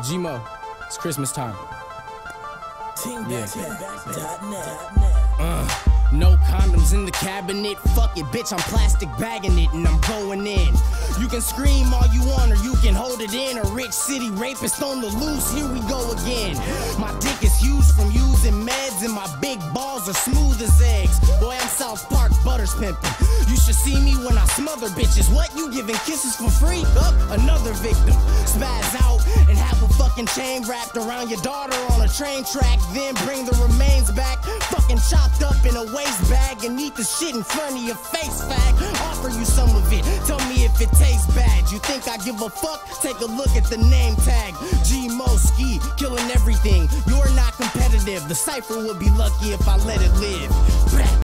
Gmo, it's Christmas time. Yeah. Uh, No condoms in the cabinet. Fuck it, bitch, I'm plastic bagging it and I'm going in. You can scream all you want or you can hold it in. A rich city rapist on the loose, here we go again. My dick is huge from using meds and my big balls are smooth as eggs. Boy, I'm South Park butters pimping. You should see me when I smother bitches. What, you giving kisses for free? Up, another victim. Spaz fucking chain wrapped around your daughter on a train track. Then bring the remains back, fucking chopped up in a waste bag and eat the shit in front of your face, fag. Offer you some of it, tell me if it tastes bad. You think I give a fuck? Take a look at the name tag. G-mo Skee, killing everything. You're not competitive. The cipher would be lucky if I let it live.